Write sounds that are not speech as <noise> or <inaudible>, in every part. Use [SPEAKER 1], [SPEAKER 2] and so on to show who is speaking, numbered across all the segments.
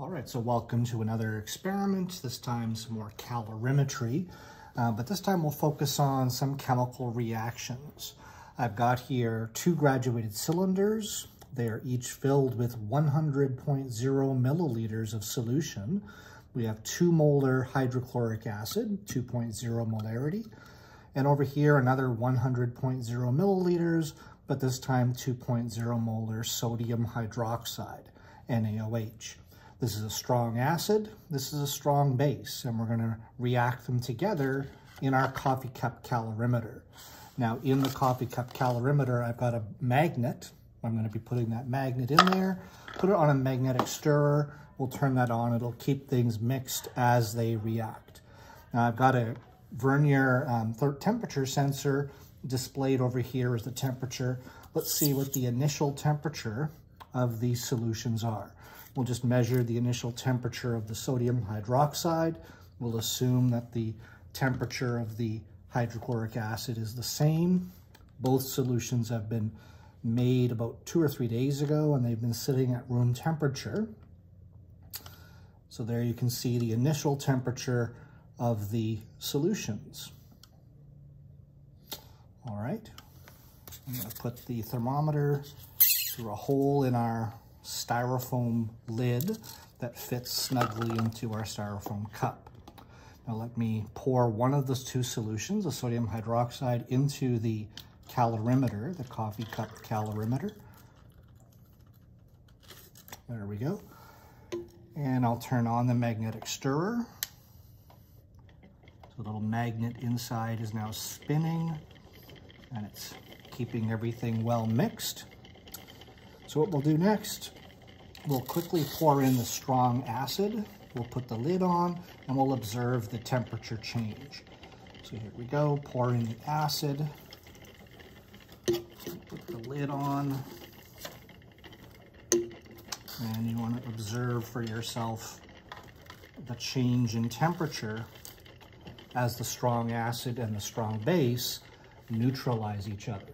[SPEAKER 1] All right, so welcome to another experiment, this time some more calorimetry, uh, but this time we'll focus on some chemical reactions. I've got here two graduated cylinders. They are each filled with 100.0 milliliters of solution. We have two molar hydrochloric acid, 2.0 molarity, and over here another 100.0 milliliters, but this time 2.0 molar sodium hydroxide, NaOH. This is a strong acid, this is a strong base, and we're gonna react them together in our coffee cup calorimeter. Now in the coffee cup calorimeter, I've got a magnet. I'm gonna be putting that magnet in there, put it on a magnetic stirrer, we'll turn that on, it'll keep things mixed as they react. Now I've got a vernier um, temperature sensor displayed over here is the temperature. Let's see what the initial temperature of these solutions are. We'll just measure the initial temperature of the sodium hydroxide. We'll assume that the temperature of the hydrochloric acid is the same. Both solutions have been made about two or three days ago and they've been sitting at room temperature. So there you can see the initial temperature of the solutions. All right, I'm gonna put the thermometer through a hole in our styrofoam lid that fits snugly into our styrofoam cup. Now let me pour one of those two solutions, the sodium hydroxide, into the calorimeter, the coffee cup calorimeter. There we go. And I'll turn on the magnetic stirrer. So the little magnet inside is now spinning and it's keeping everything well mixed. So what we'll do next We'll quickly pour in the strong acid. We'll put the lid on and we'll observe the temperature change. So here we go, pour in the acid. Put the lid on. And you want to observe for yourself the change in temperature as the strong acid and the strong base neutralize each other.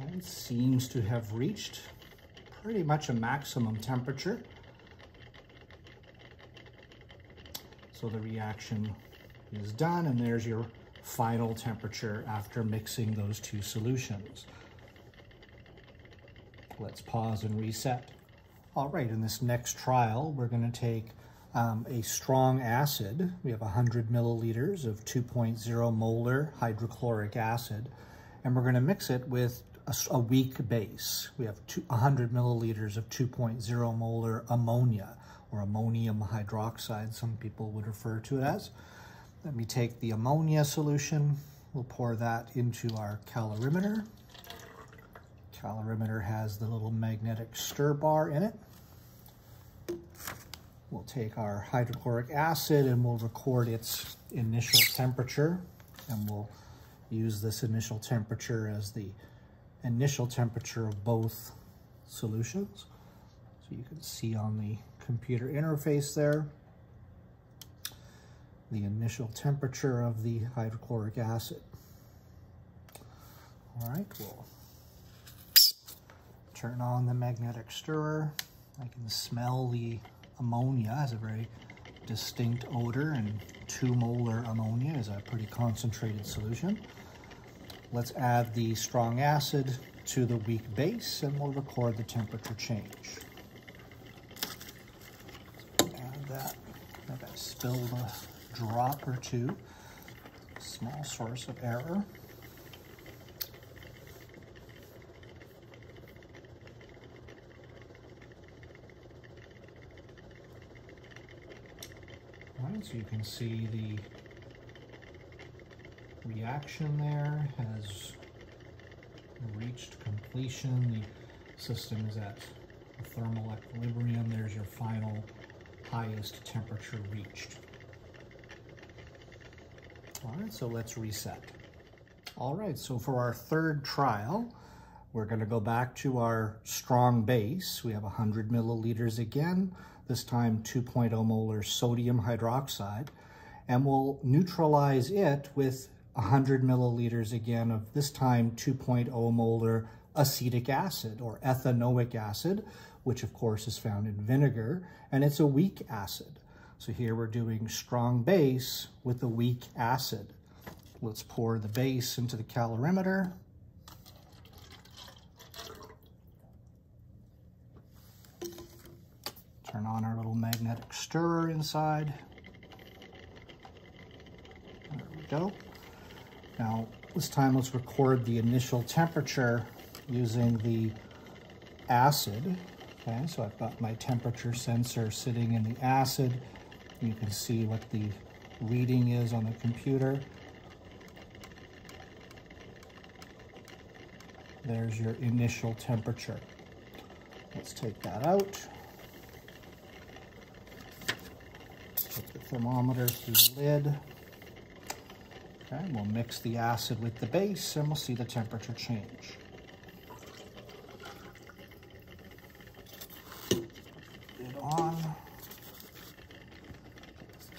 [SPEAKER 1] It seems to have reached pretty much a maximum temperature. So the reaction is done and there's your final temperature after mixing those two solutions. Let's pause and reset. All right, in this next trial, we're gonna take um, a strong acid. We have 100 milliliters of 2.0 molar hydrochloric acid, and we're gonna mix it with a, a weak base. We have two, 100 milliliters of 2.0 molar ammonia or ammonium hydroxide, some people would refer to it as. Let me take the ammonia solution. We'll pour that into our calorimeter. Calorimeter has the little magnetic stir bar in it. We'll take our hydrochloric acid and we'll record its initial temperature and we'll use this initial temperature as the initial temperature of both solutions. So you can see on the computer interface there, the initial temperature of the hydrochloric acid. All right, we'll turn on the magnetic stirrer. I can smell the ammonia has a very distinct odor and two molar ammonia is a pretty concentrated solution. Let's add the strong acid to the weak base and we'll record the temperature change. add that. Think I spilled a drop or two. Small source of error. So you can see the reaction there has reached completion. The system is at thermal equilibrium. There's your final highest temperature reached. All right, so let's reset. All right, so for our third trial, we're gonna go back to our strong base. We have 100 milliliters again, this time 2.0 molar sodium hydroxide, and we'll neutralize it with 100 milliliters again of this time 2.0 molar acetic acid or ethanoic acid, which of course is found in vinegar, and it's a weak acid. So here we're doing strong base with a weak acid. Let's pour the base into the calorimeter. Turn on our little magnetic stirrer inside. There we go. Now, this time let's record the initial temperature using the acid. Okay, so I've got my temperature sensor sitting in the acid. You can see what the reading is on the computer. There's your initial temperature. Let's take that out. Put the thermometer through the lid. Okay, we'll mix the acid with the base and we'll see the temperature change. Lid on.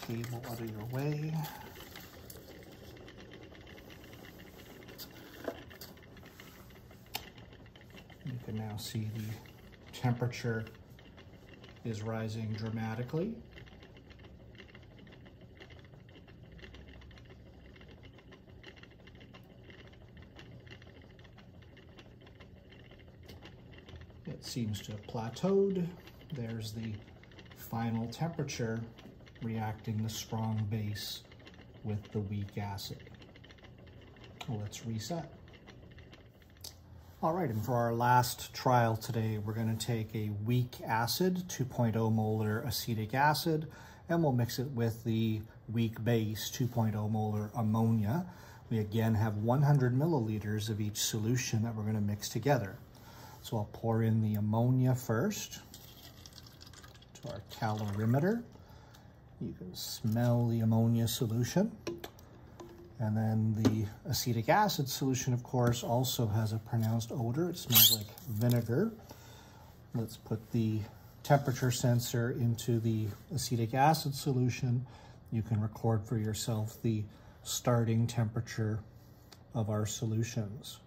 [SPEAKER 1] Cable out of your way. You can now see the temperature is rising dramatically. Seems to have plateaued. There's the final temperature reacting the strong base with the weak acid. Let's reset. All right, and for our last trial today, we're gonna take a weak acid, 2.0 molar acetic acid, and we'll mix it with the weak base, 2.0 molar ammonia. We again have 100 milliliters of each solution that we're gonna mix together. So I'll pour in the ammonia first to our calorimeter. You can smell the ammonia solution. And then the acetic acid solution, of course, also has a pronounced odor. It smells like vinegar. Let's put the temperature sensor into the acetic acid solution. You can record for yourself the starting temperature of our solutions.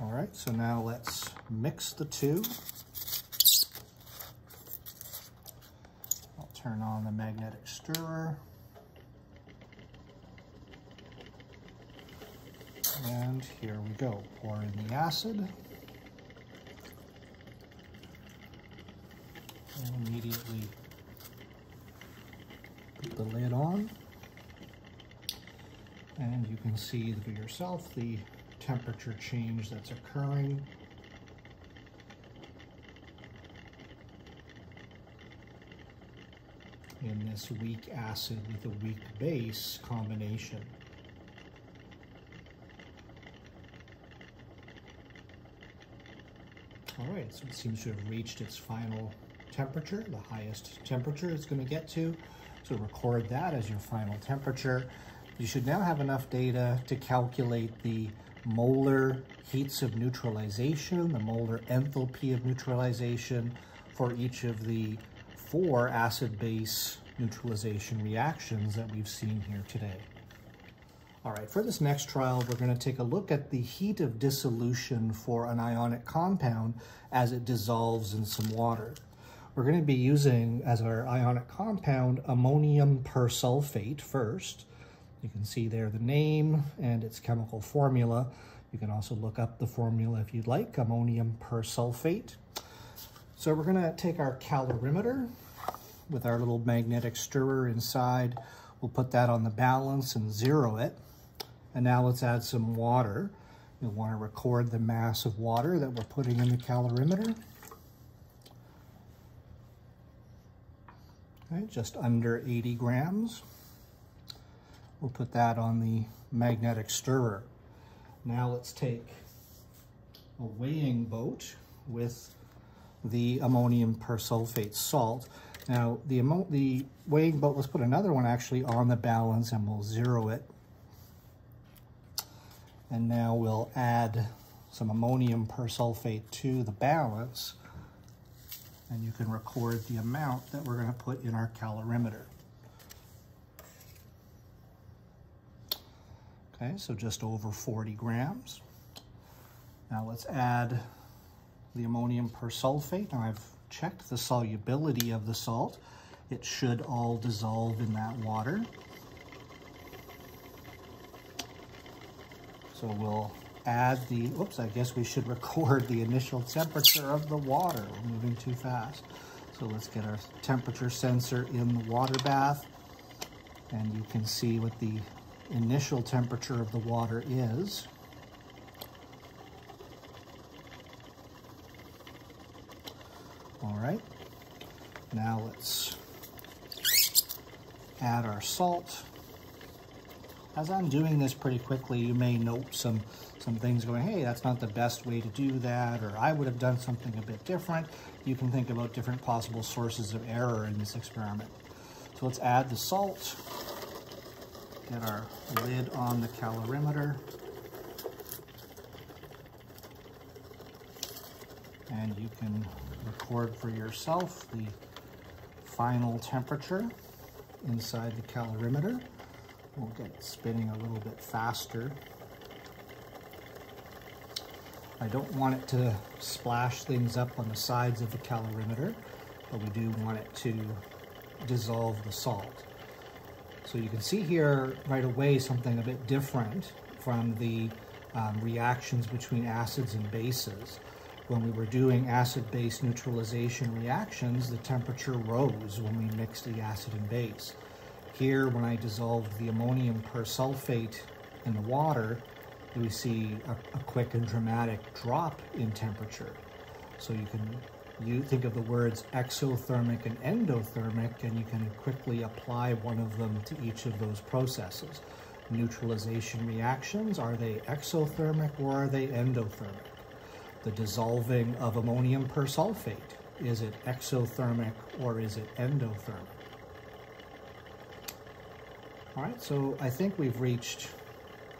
[SPEAKER 1] All right, so now let's mix the two. I'll turn on the magnetic stirrer. And here we go, pour in the acid. And immediately put the lid on. And you can see for yourself the temperature change that's occurring. in this weak acid with a weak base combination. All right, so it seems to have reached its final temperature, the highest temperature it's going to get to. So record that as your final temperature. You should now have enough data to calculate the molar heats of neutralization, the molar enthalpy of neutralization for each of the four acid-base neutralization reactions that we've seen here today. All right, for this next trial, we're going to take a look at the heat of dissolution for an ionic compound as it dissolves in some water. We're going to be using, as our ionic compound, ammonium persulfate first. You can see there the name and its chemical formula. You can also look up the formula if you'd like, ammonium persulfate. So we're gonna take our calorimeter with our little magnetic stirrer inside. We'll put that on the balance and zero it. And now let's add some water. You'll wanna record the mass of water that we're putting in the calorimeter. Okay, just under 80 grams. We'll put that on the magnetic stirrer. Now let's take a weighing boat with the ammonium persulfate salt. Now the, amount the weighing boat, let's put another one actually on the balance and we'll zero it. And now we'll add some ammonium persulfate to the balance and you can record the amount that we're going to put in our calorimeter. Okay, so just over 40 grams. Now let's add the ammonium persulfate. Now I've checked the solubility of the salt. It should all dissolve in that water. So we'll add the, oops, I guess we should <laughs> record the initial temperature of the water. We're moving too fast. So let's get our temperature sensor in the water bath. And you can see what the initial temperature of the water is. All right, now let's add our salt. As I'm doing this pretty quickly, you may note some, some things going, hey, that's not the best way to do that, or I would have done something a bit different. You can think about different possible sources of error in this experiment. So let's add the salt, get our lid on the calorimeter, and you can record for yourself the final temperature inside the calorimeter. We'll get spinning a little bit faster. I don't want it to splash things up on the sides of the calorimeter, but we do want it to dissolve the salt. So you can see here right away something a bit different from the um, reactions between acids and bases. When we were doing acid-base neutralization reactions, the temperature rose when we mixed the acid and base. Here, when I dissolved the ammonium persulfate in the water, we see a, a quick and dramatic drop in temperature. So you can you think of the words exothermic and endothermic, and you can quickly apply one of them to each of those processes. Neutralization reactions, are they exothermic or are they endothermic? the dissolving of ammonium persulfate. Is it exothermic or is it endothermic? All right, so I think we've reached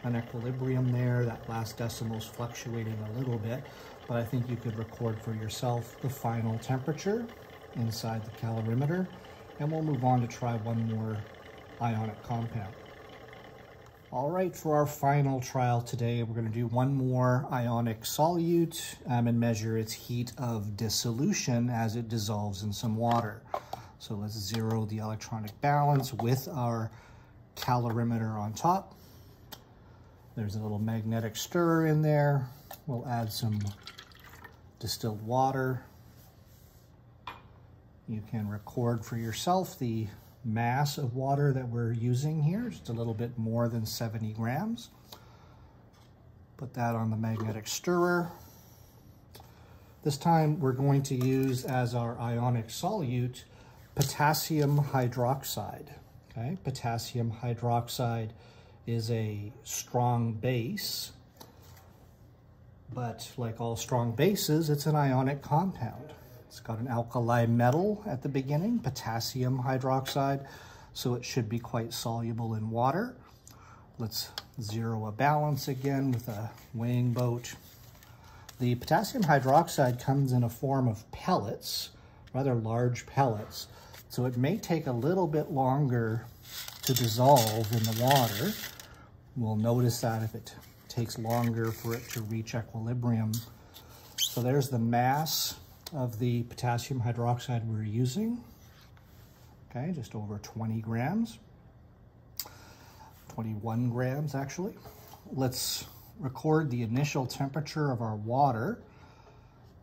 [SPEAKER 1] an equilibrium there. That last decimal is fluctuating a little bit, but I think you could record for yourself the final temperature inside the calorimeter, and we'll move on to try one more ionic compound. All right, for our final trial today, we're gonna do one more ionic solute um, and measure its heat of dissolution as it dissolves in some water. So let's zero the electronic balance with our calorimeter on top. There's a little magnetic stirrer in there. We'll add some distilled water. You can record for yourself the mass of water that we're using here, just a little bit more than 70 grams. Put that on the magnetic stirrer. This time we're going to use as our ionic solute potassium hydroxide. Okay, potassium hydroxide is a strong base, but like all strong bases, it's an ionic compound. It's got an alkali metal at the beginning, potassium hydroxide, so it should be quite soluble in water. Let's zero a balance again with a weighing boat. The potassium hydroxide comes in a form of pellets, rather large pellets, so it may take a little bit longer to dissolve in the water. We'll notice that if it takes longer for it to reach equilibrium. So there's the mass of the potassium hydroxide we're using. Okay, just over 20 grams. 21 grams actually. Let's record the initial temperature of our water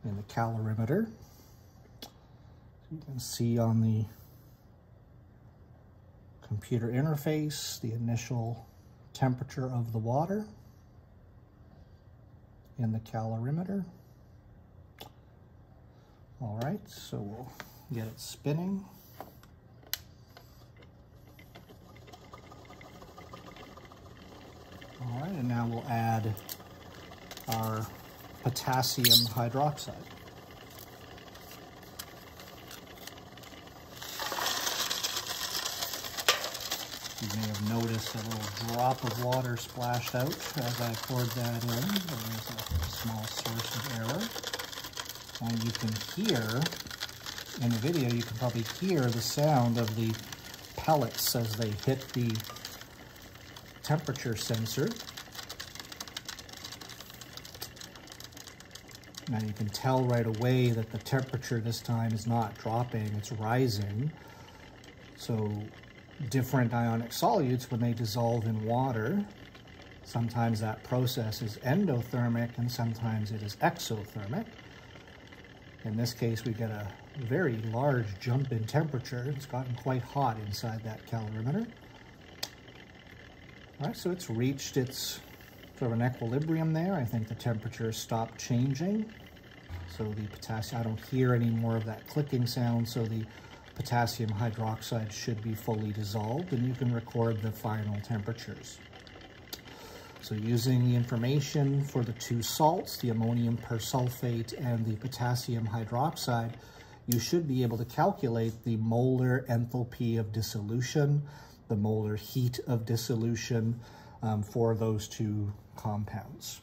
[SPEAKER 1] in the calorimeter. You can see on the computer interface the initial temperature of the water in the calorimeter. All right, so we'll get it spinning. All right, and now we'll add our potassium hydroxide. You may have noticed a little drop of water splashed out as I poured that in. There's a small source of error. And you can hear, in the video, you can probably hear the sound of the pellets as they hit the temperature sensor. Now you can tell right away that the temperature this time is not dropping, it's rising. So different ionic solutes, when they dissolve in water, sometimes that process is endothermic and sometimes it is exothermic. In this case, we get a very large jump in temperature. It's gotten quite hot inside that calorimeter. All right, so it's reached its sort of an equilibrium there. I think the temperature stopped changing. So the potassium, I don't hear any more of that clicking sound, so the potassium hydroxide should be fully dissolved and you can record the final temperatures. So using the information for the two salts, the ammonium persulfate and the potassium hydroxide, you should be able to calculate the molar enthalpy of dissolution, the molar heat of dissolution um, for those two compounds.